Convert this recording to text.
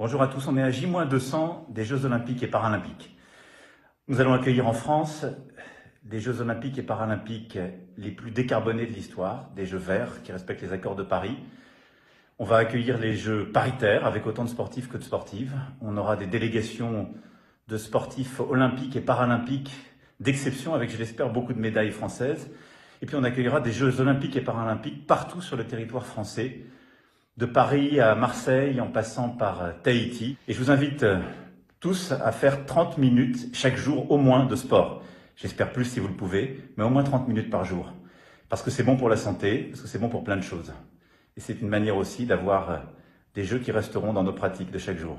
Bonjour à tous, on est à J-200 des Jeux Olympiques et Paralympiques. Nous allons accueillir en France des Jeux Olympiques et Paralympiques les plus décarbonés de l'histoire, des Jeux verts qui respectent les accords de Paris. On va accueillir les Jeux paritaires avec autant de sportifs que de sportives. On aura des délégations de sportifs olympiques et paralympiques d'exception avec, je l'espère, beaucoup de médailles françaises. Et puis on accueillera des Jeux olympiques et paralympiques partout sur le territoire français, de Paris à Marseille en passant par Tahiti. Et je vous invite euh, tous à faire 30 minutes chaque jour au moins de sport. J'espère plus si vous le pouvez, mais au moins 30 minutes par jour. Parce que c'est bon pour la santé, parce que c'est bon pour plein de choses. Et c'est une manière aussi d'avoir euh, des jeux qui resteront dans nos pratiques de chaque jour.